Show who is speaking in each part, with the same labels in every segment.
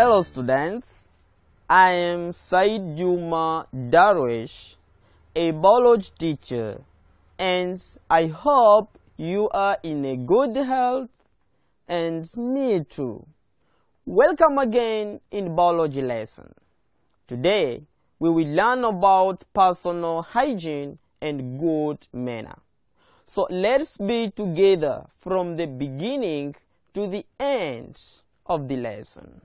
Speaker 1: Hello students, I am Said Juma Darwish, a biology teacher and I hope you are in a good health and me too. Welcome again in biology lesson. Today we will learn about personal hygiene and good manner. So let's be together from the beginning to the end of the lesson.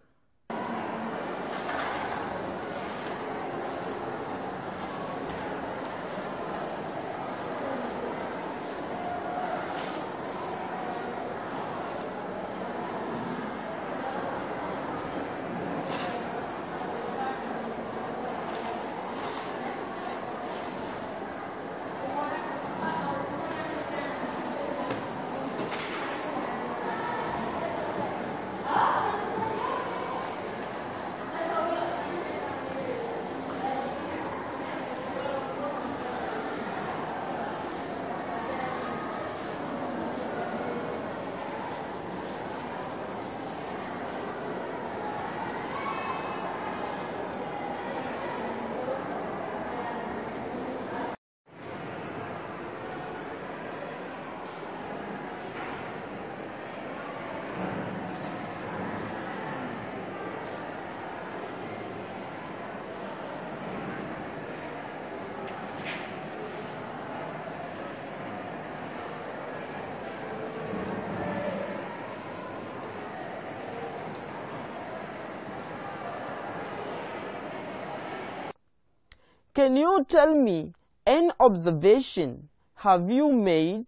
Speaker 1: Can you tell me any observation have you made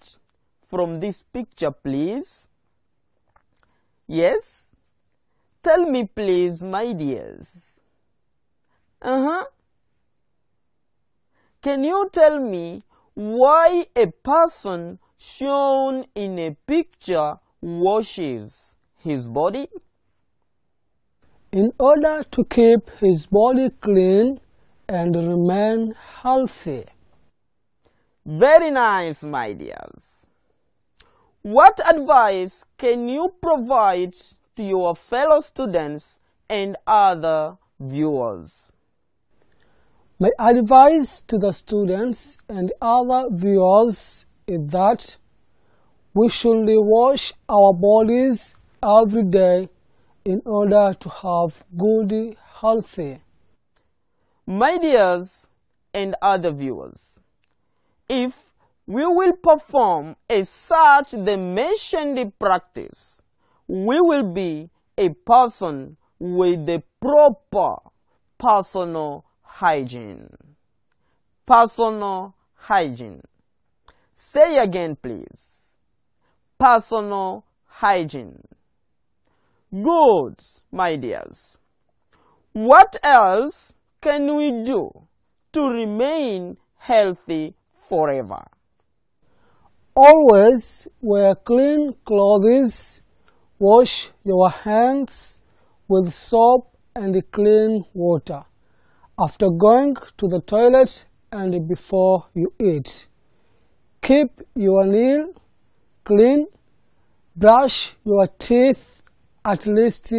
Speaker 1: from this picture please? Yes? Tell me please my dears. Uh-huh. Can you tell me why a person shown in a picture washes his body?
Speaker 2: in order to keep his body clean and remain healthy.
Speaker 1: Very nice, my dears. What advice can you provide to your fellow students and other viewers?
Speaker 2: My advice to the students and other viewers is that we should wash our bodies every day in order to have good healthy.
Speaker 1: My dears and other viewers, if we will perform a such the mentioned practice, we will be a person with the proper personal hygiene. Personal hygiene. Say again, please. Personal hygiene. Good, my dears. What else can we do to remain healthy forever?
Speaker 2: Always wear clean clothes, wash your hands with soap and clean water after going to the toilet and before you eat. Keep your nail clean, brush your teeth at least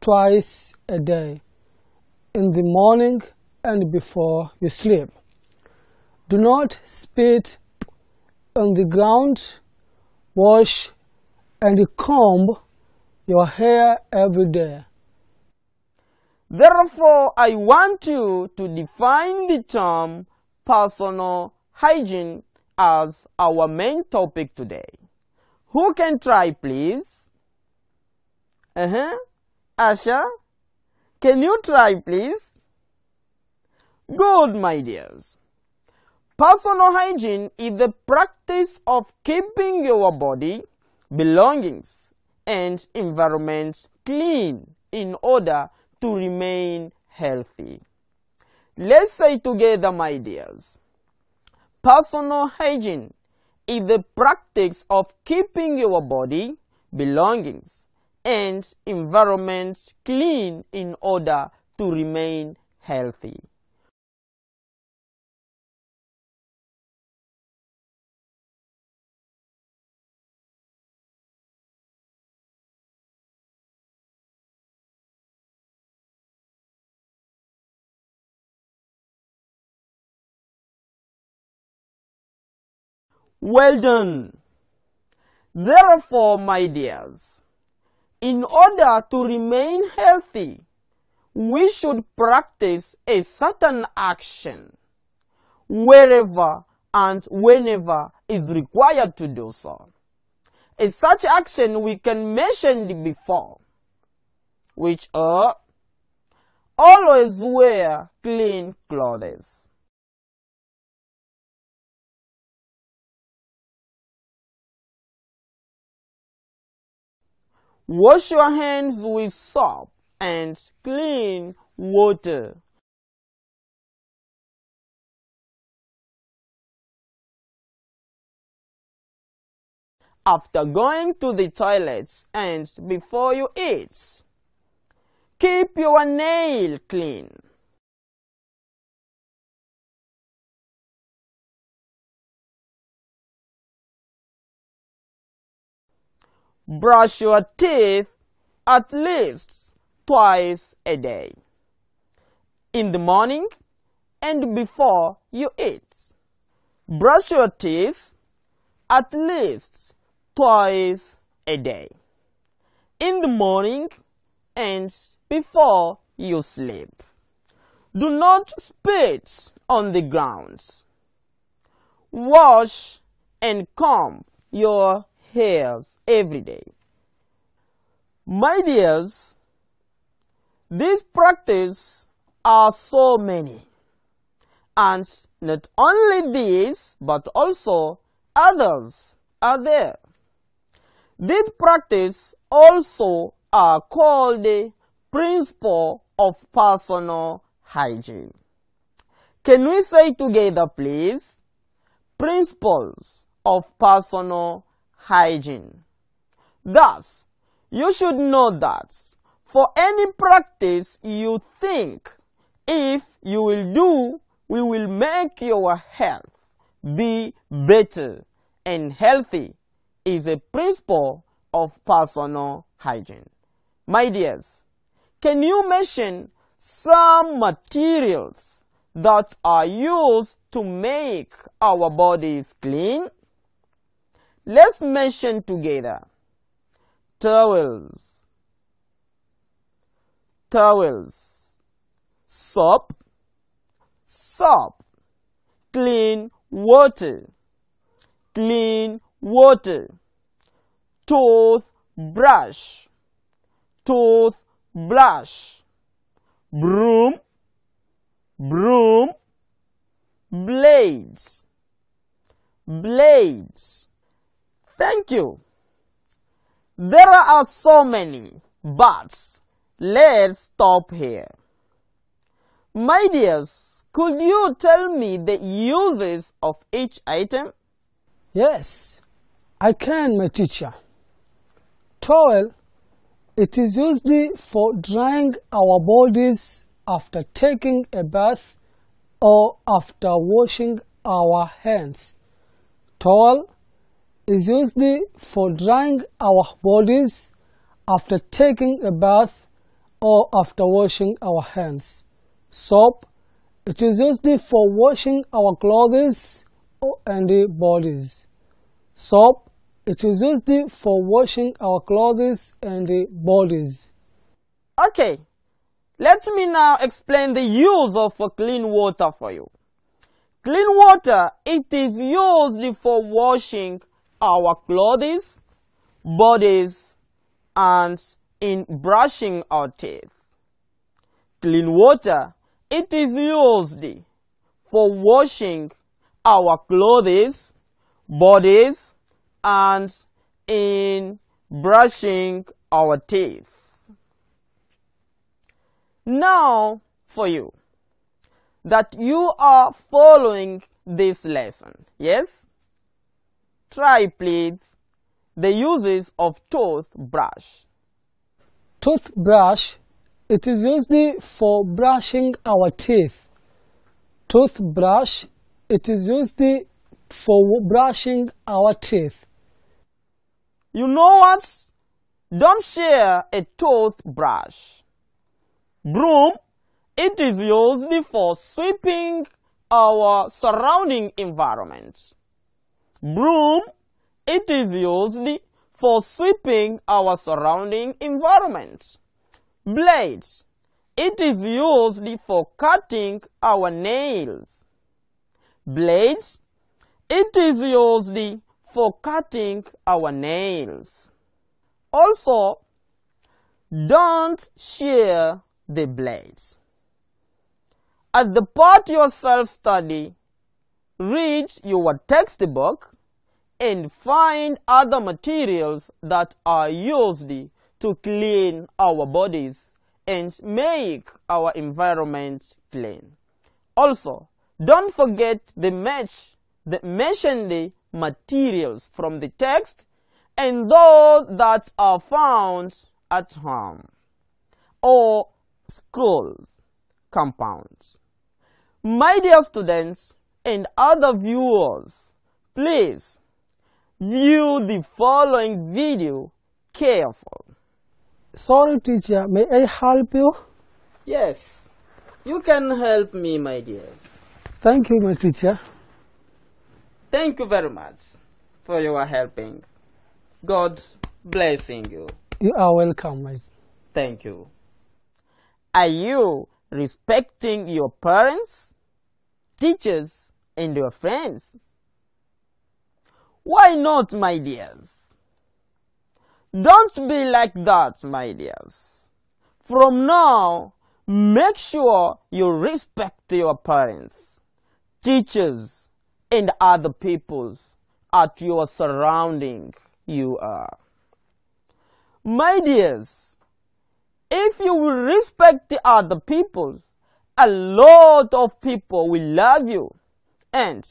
Speaker 2: twice a day, in the morning and before you sleep. Do not spit on the ground, wash and comb your hair every day.
Speaker 1: Therefore, I want you to define the term personal hygiene as our main topic today. Who can try, please? Uh-huh. Asha, can you try, please? Good, my dears. Personal hygiene is the practice of keeping your body, belongings, and environment clean in order to remain healthy. Let's say together, my dears. Personal hygiene is the practice of keeping your body, belongings, and environments clean in order to remain healthy. Well done. Therefore, my dears, in order to remain healthy, we should practice a certain action wherever and whenever is required to do so. A such action we can mention before, which are always wear clean clothes. Wash your hands with soap and clean water. After going to the toilet and before you eat, keep your nail clean. Brush your teeth at least twice a day. In the morning and before you eat. Brush your teeth at least twice a day. In the morning and before you sleep. Do not spit on the ground. Wash and comb your hairs every day. My dears, these practices are so many. And not only these, but also others are there. These practices also are called the principle of personal hygiene. Can we say together, please? Principles of personal hygiene. Thus, you should know that for any practice you think if you will do, we will make your health be better and healthy is a principle of personal hygiene. My dears, can you mention some materials that are used to make our bodies clean? Let's mention together. Towels, towels, soap, soap, clean water, clean water, toothbrush, toothbrush, broom, broom, blades, blades. Thank you. There are so many, but let's stop here. My dears, could you tell me the uses of each item?
Speaker 2: Yes, I can, my teacher. Towel, it is used for drying our bodies after taking a bath or after washing our hands. Towel is used for drying our bodies after taking a bath or after washing our hands. Soap, it is used for washing our clothes and bodies. Soap, it is used for washing our clothes and bodies.
Speaker 1: Okay, let me now explain the use of clean water for you. Clean water, it is used for washing our clothes, bodies, and in brushing our teeth. Clean water, it is used for washing our clothes, bodies, and in brushing our teeth. Now, for you, that you are following this lesson, yes? Try please the uses of toothbrush.
Speaker 2: Toothbrush, it is used for brushing our teeth. Toothbrush, it is used for brushing our teeth.
Speaker 1: You know what? Don't share a toothbrush. Broom, it is used for sweeping our surrounding environment. Broom, it is used for sweeping our surrounding environment. Blades, it is used for cutting our nails. Blades, it is used for cutting our nails. Also, don't shear the blades. At the part your self-study, read your textbook and find other materials that are used to clean our bodies and make our environment clean. Also, don't forget the match the mentioned materials from the text and those that are found at home or schools compounds. My dear students and other viewers, please view the following video careful.
Speaker 2: Sorry, teacher, may I help you?
Speaker 1: Yes, you can help me, my dears.
Speaker 2: Thank you, my teacher.
Speaker 1: Thank you very much for your helping. God blessing you.
Speaker 2: You are welcome, my
Speaker 1: Thank you. Are you respecting your parents, teachers, and your friends? Why not, my dears? Don't be like that, my dears. From now, make sure you respect your parents, teachers, and other peoples at your surrounding you are. My dears, if you will respect the other peoples, a lot of people will love you and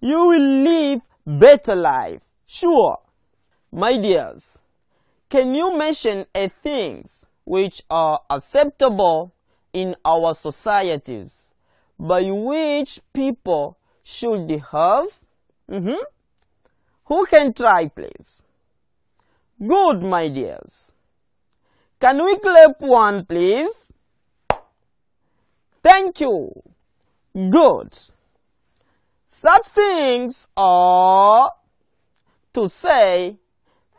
Speaker 1: you will live better life. Sure. My dears, can you mention a things which are acceptable in our societies by which people should behave? Mm-hmm. Who can try, please? Good, my dears. Can we clap one, please? Thank you. Good. Such things are to say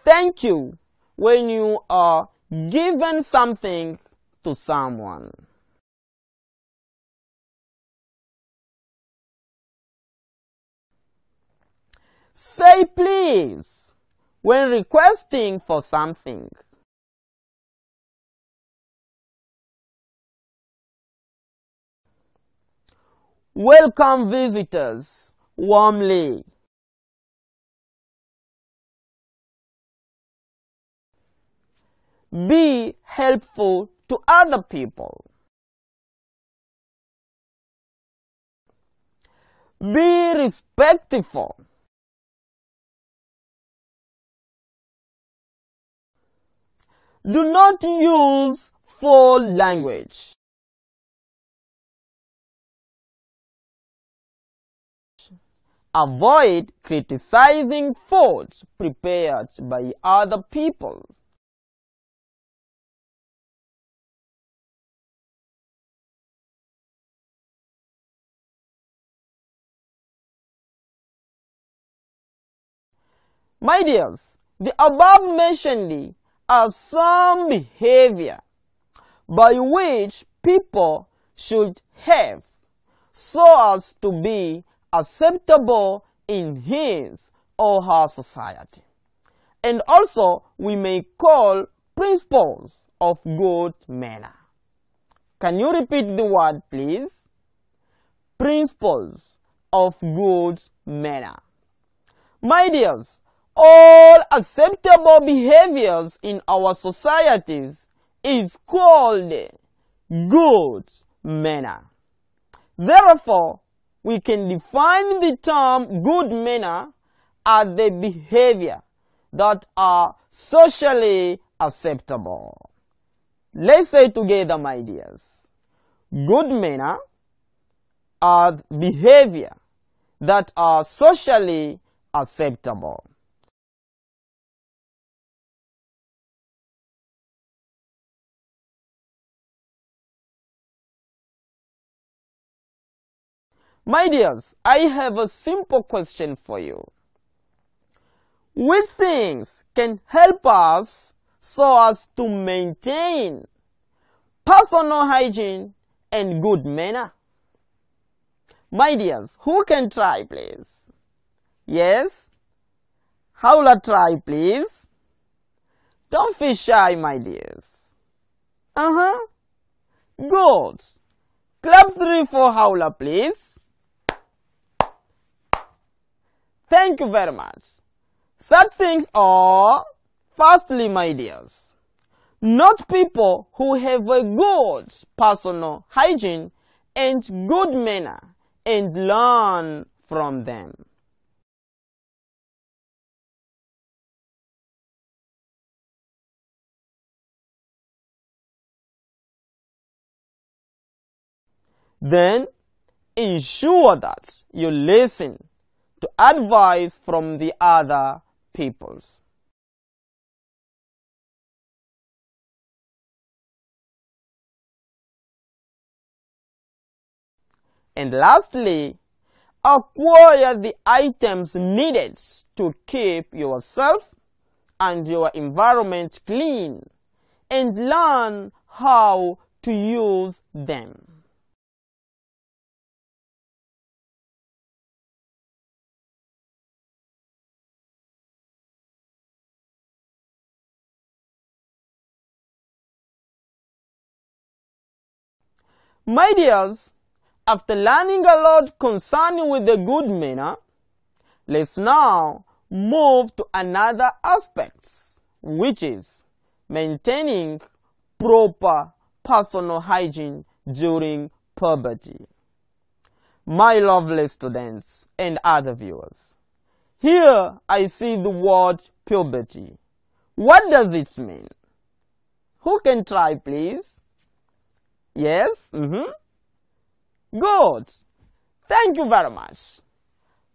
Speaker 1: thank you when you are given something to someone. Say please when requesting for something. Welcome visitors warmly. Be helpful to other people. Be respectful. Do not use foul language. Avoid criticizing foods prepared by other people. My dears, the above mentioned are some behavior by which people should have so as to be acceptable in his or her society. And also we may call principles of good manner. Can you repeat the word please? Principles of good manner. My dears, all acceptable behaviors in our societies is called good manner. Therefore, we can define the term good manner as the behavior that are socially acceptable. Let's say together, my dears. Good manner are behavior that are socially acceptable. My dears, I have a simple question for you. Which things can help us so as to maintain personal hygiene and good manner? My dears, who can try please? Yes? Howler try please? Don't feel shy my dears. Uh-huh. Good. Clap three for Howler please. Thank you very much. Such things are, firstly, my dears, not people who have a good personal hygiene and good manner and learn from them. Then ensure that you listen to advice from the other peoples. And lastly, acquire the items needed to keep yourself and your environment clean and learn how to use them. My dears, after learning a lot concerning with the good manner, let's now move to another aspect, which is maintaining proper personal hygiene during puberty. My lovely students and other viewers, here I see the word puberty. What does it mean? Who can try please? Yes? Mm-hmm. Good. Thank you very much.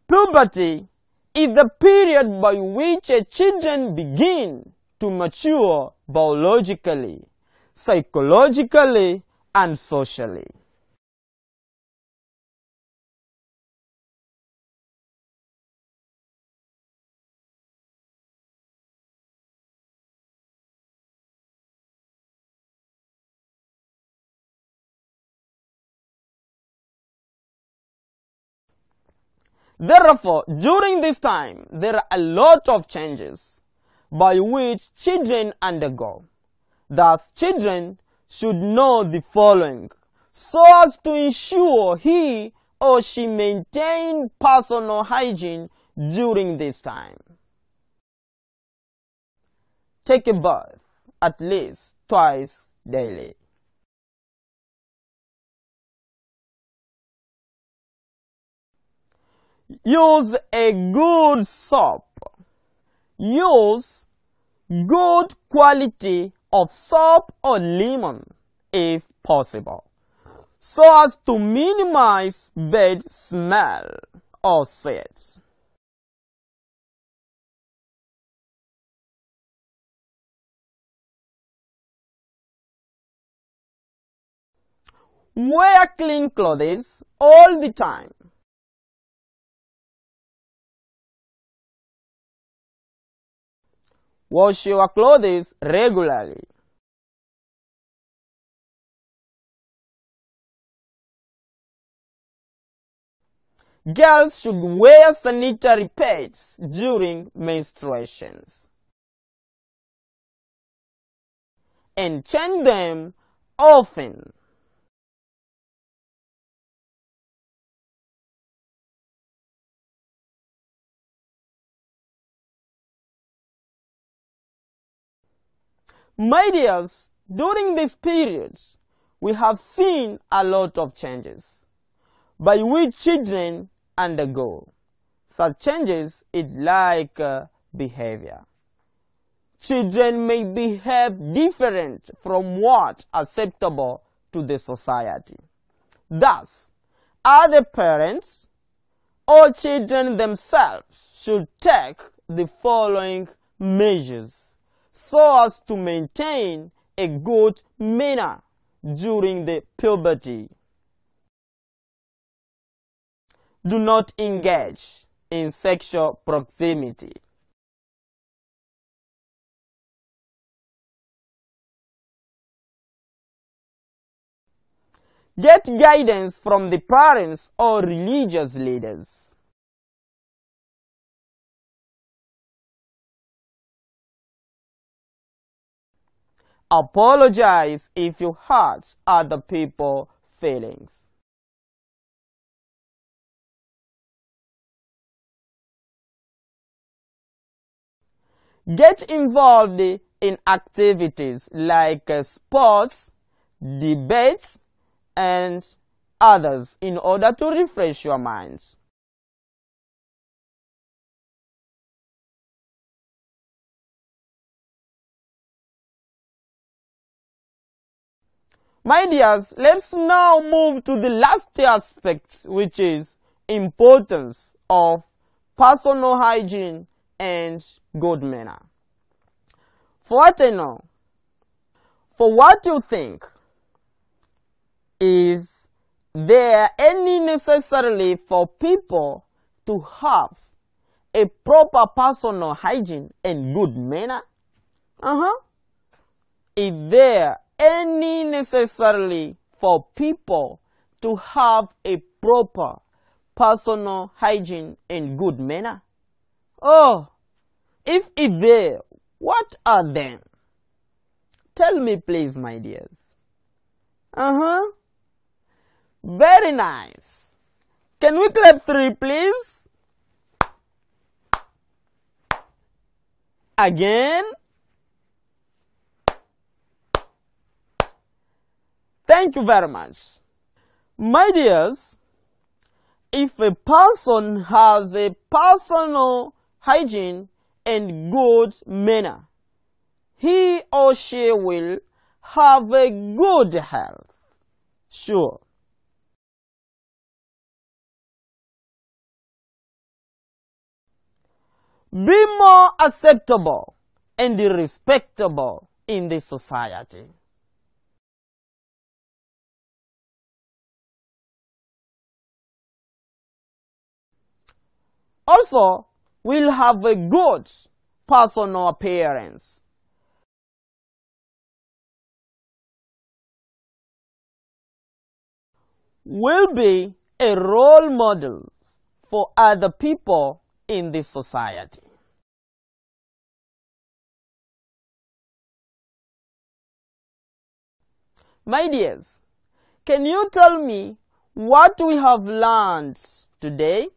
Speaker 1: Puberty is the period by which a children begin to mature biologically, psychologically, and socially. Therefore, during this time, there are a lot of changes by which children undergo. Thus, children should know the following so as to ensure he or she maintain personal hygiene during this time. Take a bath at least twice daily. Use a good soap. Use good quality of soap or lemon if possible so as to minimize bad smell or sweats. Wear clean clothes all the time. Wash your clothes regularly. Girls should wear sanitary pads during menstruations and change them often. My dears, during these periods, we have seen a lot of changes by which children undergo. Such changes is like uh, behavior. Children may behave different from what acceptable to the society. Thus, other parents or children themselves should take the following measures so as to maintain a good manner during the puberty. Do not engage in sexual proximity. Get guidance from the parents or religious leaders. Apologize if you hurt other people's feelings. Get involved in activities like uh, sports, debates, and others in order to refresh your minds. My dears, let's now move to the last aspect, which is importance of personal hygiene and good manner. For what I know, for what you think, is there any necessarily for people to have a proper personal hygiene and good manner? Uh-huh. Is there any necessarily for people to have a proper personal hygiene and good manner? Oh, if it there, what are them? Tell me please, my dears. Uh-huh. Very nice. Can we clap three, please? Again. Thank you very much. My dears, if a person has a personal hygiene and good manner, he or she will have a good health. Sure. Be more acceptable and respectable in the society. Also, will have a good personal appearance. Will be a role model for other people in this society. My dears, can you tell me what we have learned today?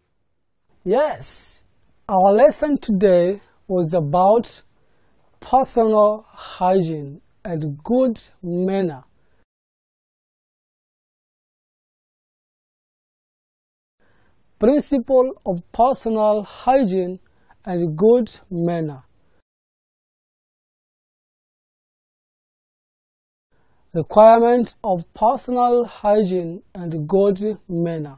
Speaker 2: Yes, our lesson today was about personal hygiene and good manner. Principle of personal hygiene and good manner. Requirement of personal hygiene and good manner.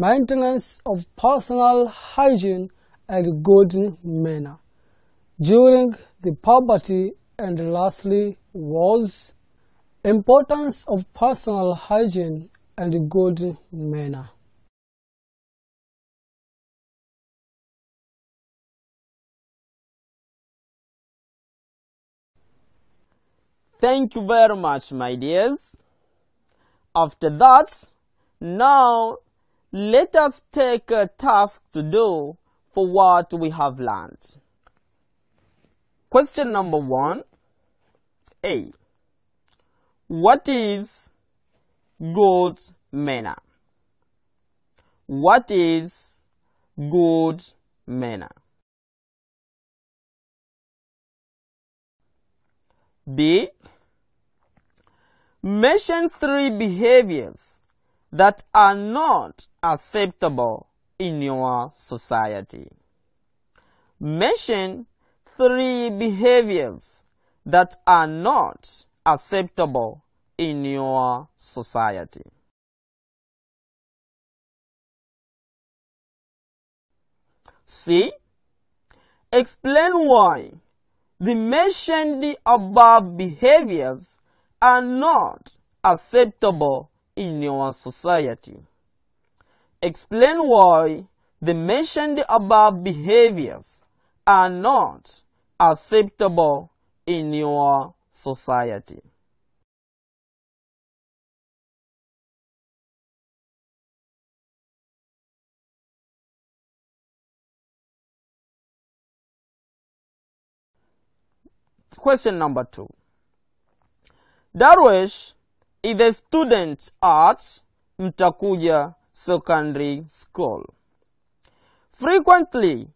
Speaker 2: Maintenance of personal hygiene and good manner during the puberty and lastly was importance of personal hygiene and good manner.
Speaker 1: Thank you very much, my dears. After that, now let us take a task to do for what we have learned. Question number one A. What is good manner? What is good manner? B. Mention three behaviors that are not acceptable in your society. Mention three behaviors that are not acceptable in your society. C. Explain why the mentioned above behaviors are not acceptable in your society. Explain why the mentioned above behaviors are not acceptable in your society. Question number two. Darwish is a student at Mtakuja Secondary School. Frequently,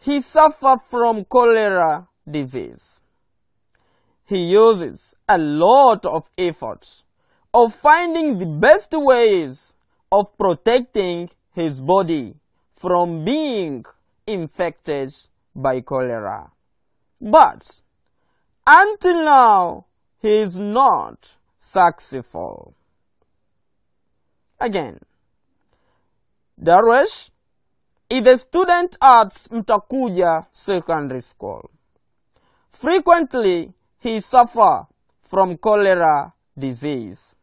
Speaker 1: he suffers from cholera disease. He uses a lot of efforts of finding the best ways of protecting his body from being infected by cholera. But until now, he is not successful. Again, Darwish is a student at Mtakuja Secondary School. Frequently, he suffers from cholera disease.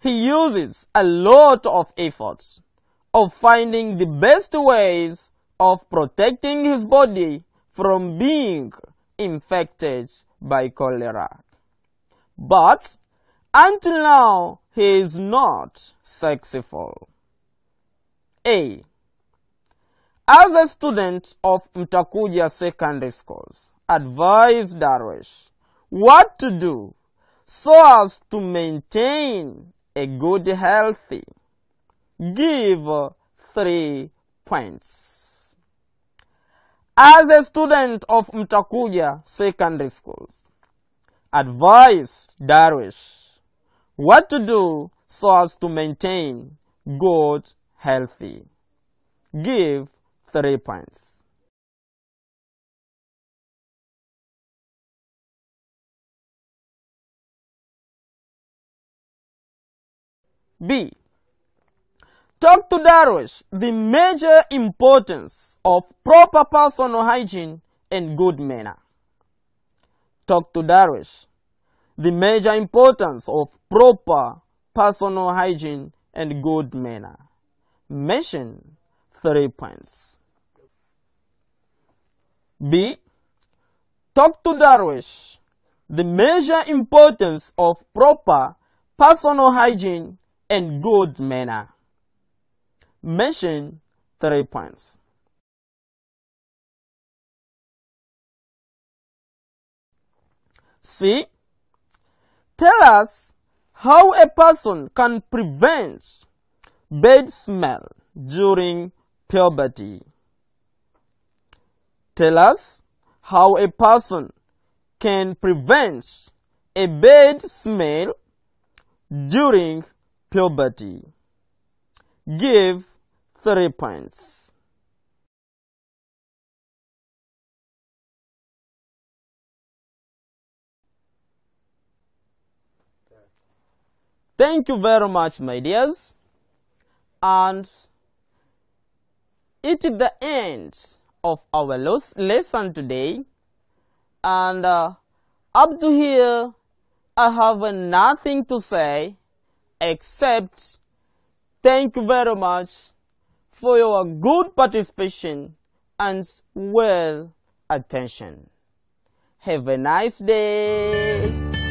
Speaker 1: He uses a lot of efforts of finding the best ways of protecting his body from being infected by cholera. But until now, he is not successful. A. As a student of Mtakuja Secondary Schools, advise Darwish what to do so as to maintain a good healthy. Give three points. As a student of Mtakuja Secondary Schools, advise Darwish what to do so as to maintain good healthy. Give three points. B. Talk to Darwish the major importance of proper personal hygiene and good manner. Talk to Darwish the major importance of proper personal hygiene and good manner. Mention three points. B. Talk to Darwish the major importance of proper personal hygiene and good manner. Mention three points. C. Tell us how a person can prevent bad smell during puberty. Tell us how a person can prevent a bad smell during puberty. Give three points. Thank you very much, my dears. And it is the end of our lesson today. And uh, up to here, I have nothing to say except thank you very much for your good participation and well attention. Have a nice day.